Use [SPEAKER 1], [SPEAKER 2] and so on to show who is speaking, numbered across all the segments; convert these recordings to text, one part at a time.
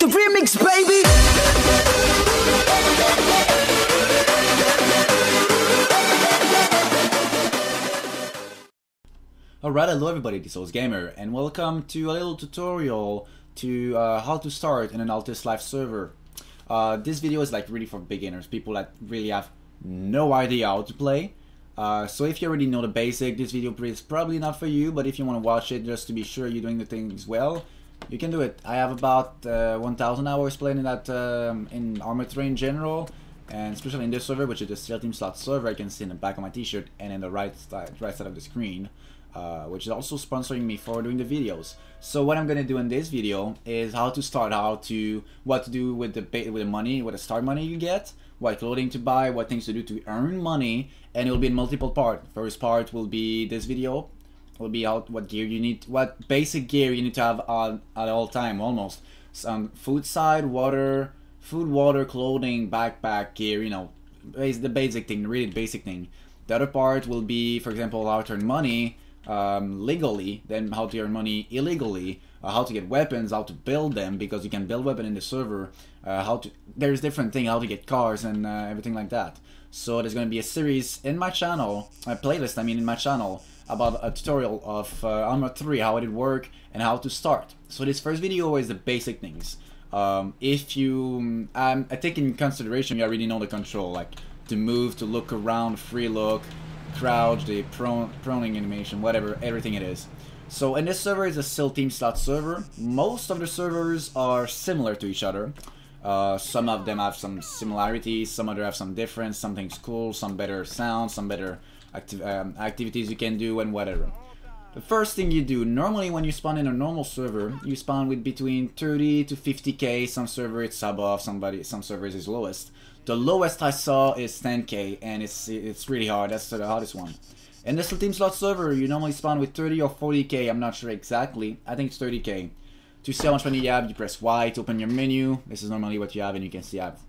[SPEAKER 1] the remix, baby.
[SPEAKER 2] Alright, hello everybody, this is Gamer, and welcome to a little tutorial to uh, how to start in an Altis Life server. Uh, this video is like really for beginners, people that really have no idea how to play. Uh, so if you already know the basic, this video is probably not for you, but if you want to watch it just to be sure you're doing the things well, you can do it. I have about uh, 1000 hours playing that um, in Arma 3 in general, and especially in this server, which is the Seal Team Sloth server, I can see in the back of my t-shirt and in the right side, right side of the screen. Uh, which is also sponsoring me for doing the videos. So what I'm gonna do in this video is how to start, how to what to do with the with the money, with the start money you get, what clothing to buy, what things to do to earn money, and it will be in multiple part. First part will be this video, will be out what gear you need, what basic gear you need to have on at all time almost. Some food side, water, food, water, clothing, backpack, gear, you know, the basic thing, really basic thing. The other part will be, for example, how to earn money um, legally, then how to earn money illegally, uh, how to get weapons, how to build them because you can build weapon in the server, uh, how to there's different thing how to get cars and uh, everything like that. So there's going to be a series in my channel, a playlist I mean in my channel about a tutorial of uh, Arma 3, how it work and how to start. So this first video is the basic things. Um, if you, um, I take in consideration you already know the control, like to move, to look around, free look, crouch, the prone, proning animation, whatever, everything it is. So in this server is a Seal Team Sloth server. Most of the servers are similar to each other. Uh, some of them have some similarities, some other have some difference, something's cool, some better sound, some better acti um, activities you can do and whatever. The first thing you do, normally when you spawn in a normal server, you spawn with between 30 to 50k, some server it's above, somebody, some servers is lowest. The lowest I saw is 10k, and it's it's really hard. That's the hardest one. In the Team Sloth server, you normally spawn with 30 or 40k. I'm not sure exactly. I think it's 30k. To see how much money you have, you press Y to open your menu. This is normally what you have, and you can see I have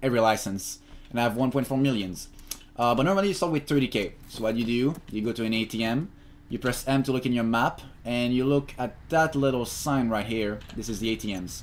[SPEAKER 2] every license, and I have 1.4 millions. Uh, but normally you start with 30k. So what you do, you go to an ATM, you press M to look in your map, and you look at that little sign right here. This is the ATMs.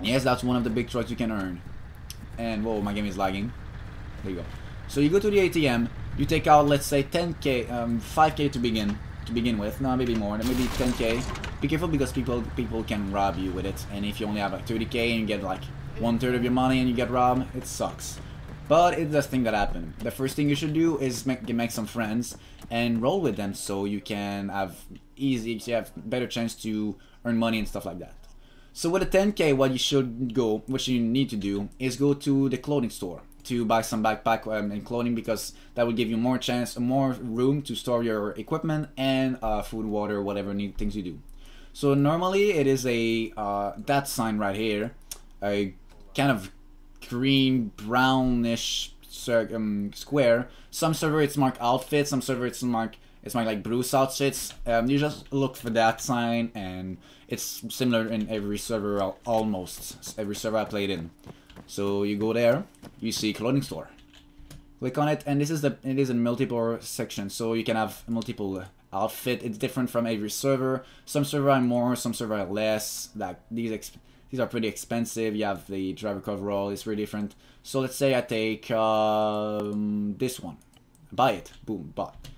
[SPEAKER 2] Yes, that's one of the big trucks you can earn. And whoa my game is lagging. There you go. So you go to the ATM you take out let's say 10k um, 5k to begin to begin with. No maybe more maybe 10k be careful because people people can rob you with it. And if you only have like 30k and you get like one third of your money and you get robbed it sucks but it's the thing that happen. The first thing you should do is make, make some friends and roll with them so you can have easy, you have better chance to earn money and stuff like that. So with a 10k, what you should go, what you need to do, is go to the clothing store to buy some backpack um, and clothing because that will give you more chance, more room to store your equipment and uh, food, water, whatever need things you do. So normally it is a uh, that sign right here, a kind of green brownish um, square. Some server it's marked outfit, some server it's marked it's marked like Bruce outfits. Um, you just look for that sign and it's similar in every server, almost every server I played in. So you go there, you see clothing store. Click on it, and this is the it is in multiple sections, so you can have multiple outfit. It's different from every server. Some server are more, some server are less. Like these these are pretty expensive. You have the driver coverall, it's really different. So let's say I take um, this one, buy it, boom, bought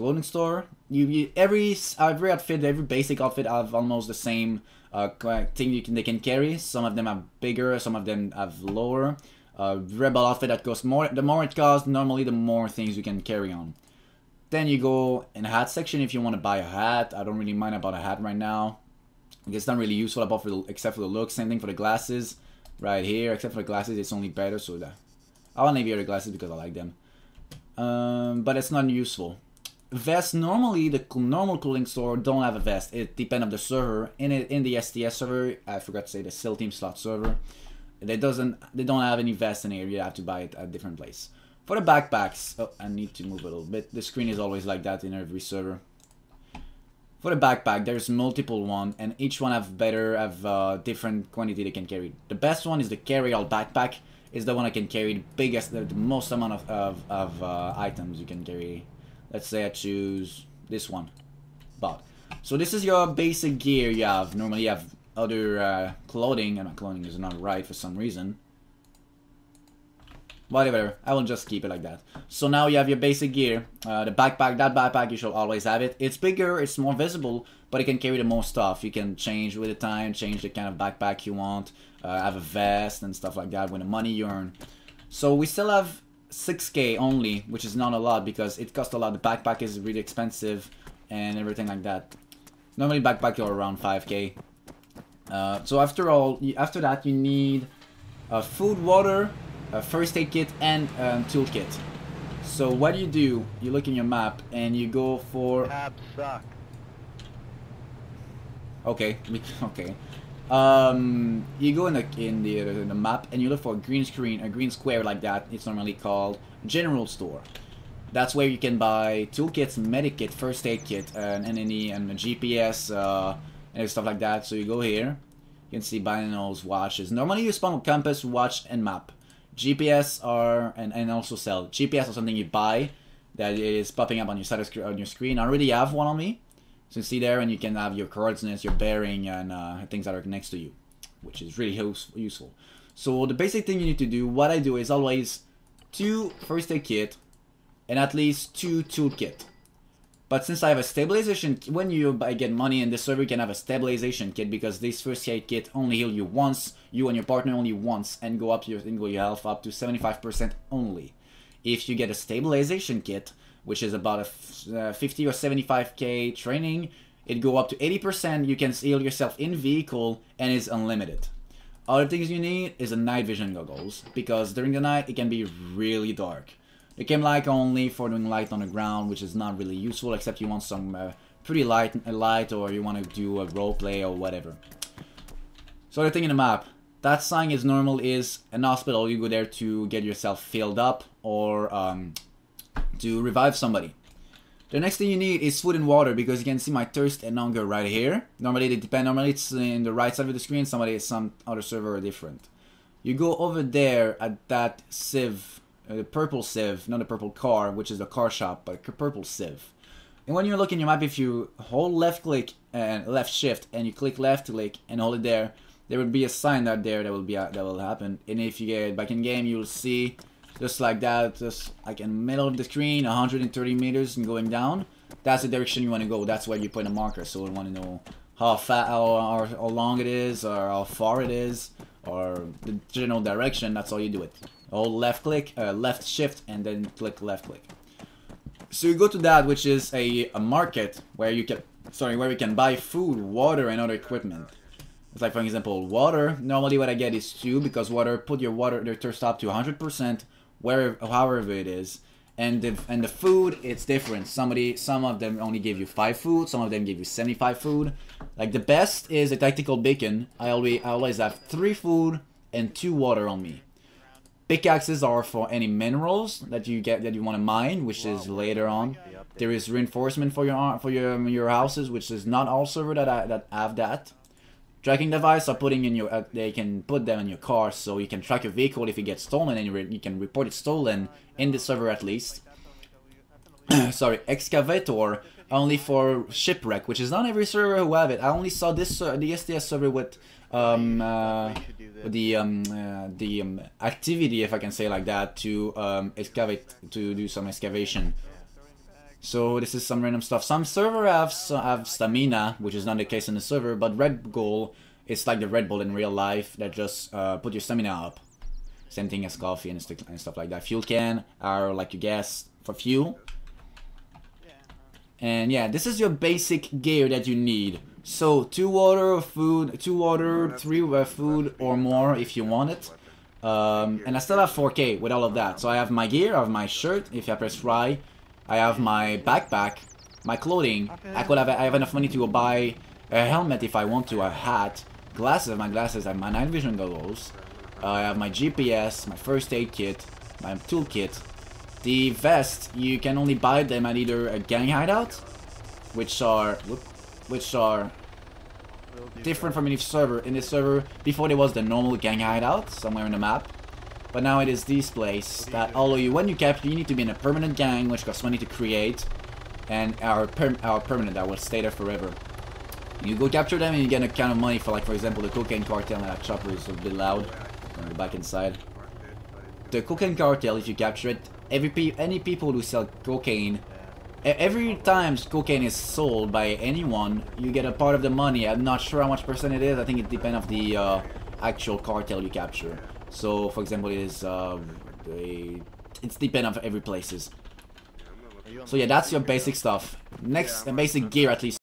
[SPEAKER 2] clothing store. You, you every every outfit, every basic outfit have almost the same uh, thing you can they can carry. Some of them are bigger, some of them have lower. Uh, rebel outfit that costs more. The more it costs, normally the more things you can carry on. Then you go in hat section if you want to buy a hat. I don't really mind about a hat right now. It's not really useful about for the, except for the look. Same thing for the glasses right here. Except for the glasses, it's only better. So that I want the glasses because I like them. Um, but it's not useful vest normally the normal cooling store don't have a vest it depends on the server in it in the STS server I forgot to say the Seal Team Sloth server they doesn't they don't have any vest in here you have to buy it at a different place for the backpacks oh I need to move a little bit the screen is always like that in every server for the backpack there's multiple one and each one have better have uh, different quantity they can carry the best one is the carry all backpack is the one that can carry the biggest the, the most amount of, of, of uh, items you can carry Let's say I choose this one. But so this is your basic gear you have. Normally you have other uh, clothing, and my clothing is not right for some reason. Whatever, I will just keep it like that. So now you have your basic gear. Uh, the backpack, that backpack, you should always have it. It's bigger, it's more visible, but it can carry the most stuff. You can change with the time, change the kind of backpack you want, uh, have a vest and stuff like that with the money you earn. So we still have 6k only, which is not a lot because it costs a lot. The backpack is really expensive and everything like that. Normally backpack are around 5k. Uh, so after all, after that you need uh, food, water, a first aid kit and a um, toolkit. So what do you do? You look in your map and you go for.
[SPEAKER 3] Tabs suck.
[SPEAKER 2] Okay, okay. Um, you go in the in the in the map and you look for a green screen, a green square like that. It's normally called general store. That's where you can buy toolkits, medic kit, first aid kit, an NNE, and a GPS, uh, and stuff like that. So you go here. You can see binos, watches. Normally you spawn compass, watch, and map. GPS are and, and also sell. GPS is something you buy that is popping up on your side of on your screen. I already have one on me. So you see there and you can have your coordinates, your bearing and uh, things that are next to you, which is really useful. So the basic thing you need to do, what I do is always two first aid kit and at least two toolkit. But since I have a stabilization, when you get money in this server, you can have a stabilization kit because this first aid kit only heal you once, you and your partner only once, and go up your, go your health up to 75% only. If you get a stabilization kit, which is about a uh, 50 or 75k training, it go up to 80%, you can heal yourself in vehicle, and is unlimited. Other things you need is a night vision goggles, because during the night it can be really dark. The came like only for doing light on the ground, which is not really useful, except you want some uh, pretty light, uh, light or you want to do a role play or whatever. So the thing in the map, that sign is normal is an hospital. You go there to get yourself filled up or um, to revive somebody. The next thing you need is food and water because you can see my thirst and hunger right here. Normally they depend. Normally it's in the right side of the screen. Somebody, some other server are different. You go over there at that sieve uh, the purple sieve, not the purple car, which is the car shop, but a purple sieve. And when you're looking your map, if you hold left click and left shift and you click left click and hold it there, there will be a sign out there that will be uh, that will happen. And if you get back in game, you'll see just like that, just like in the middle of the screen, 130 meters and going down. That's the direction you want to go. That's where you put a marker. So we want to know how fat, how, how long it is, or how far it is, or the general direction. That's all you do it. Hold left click, uh, left shift, and then click left click. So you go to that, which is a, a market where you can, sorry, where you can buy food, water, and other equipment. It's like, for example, water. Normally what I get is two, because water, put your water, their thirst up to 100%, wherever, however it is. And the, and the food, it's different. Somebody, some of them only give you 5 food, some of them give you 75 food. Like, the best is a tactical bacon. I always, I always have 3 food and 2 water on me. Pickaxes are for any minerals that you get that you want to mine, which is later on. There is reinforcement for your for your your houses, which is not all server that I, that have that. Tracking device are putting in your uh, they can put them in your car so you can track your vehicle if it gets stolen and you, you can report it stolen in the server at least. Sorry, excavator only for shipwreck, which is not every server who have it. I only saw this uh, the STS server with um, uh, the um, uh, the um, activity, if I can say like that, to um, excavate to do some excavation. So this is some random stuff. Some server have have stamina, which is not the case in the server, but Red Bull is like the Red Bull in real life that just uh, put your stamina up. Same thing as coffee and, and stuff like that. Fuel can are like you guess for fuel. And yeah, this is your basic gear that you need. So two water, food, two water, three food or more if you want it. Um, and I still have 4k with all of that. So I have my gear, I have my shirt, if I press Y. I have my backpack, my clothing. I could have, I have enough money to buy a helmet if I want to, a hat, glasses, my glasses, I have my night vision goggles. Uh, I have my GPS, my first aid kit, my toolkit. The vest, you can only buy them at either a gang hideout, which are, whoop, which are different from any server. In this server, before there was the normal gang hideout somewhere in the map. But now it is this place that although you, when you capture, you need to be in a permanent gang, which costs money to create. And our, per our permanent that will stay there forever. You go capture them and you get a kind of money for like for example the cocaine cartel and that chopper is a bit loud. Go back inside. The cocaine cartel, if you capture it, every pe any people who sell cocaine, every time cocaine is sold by anyone, you get a part of the money. I'm not sure how much percent it is. I think it depends of the uh, actual cartel you capture. So, for example, it is uh, a, it's depend of every places. So yeah, that's your basic stuff. Next, basic gear at least.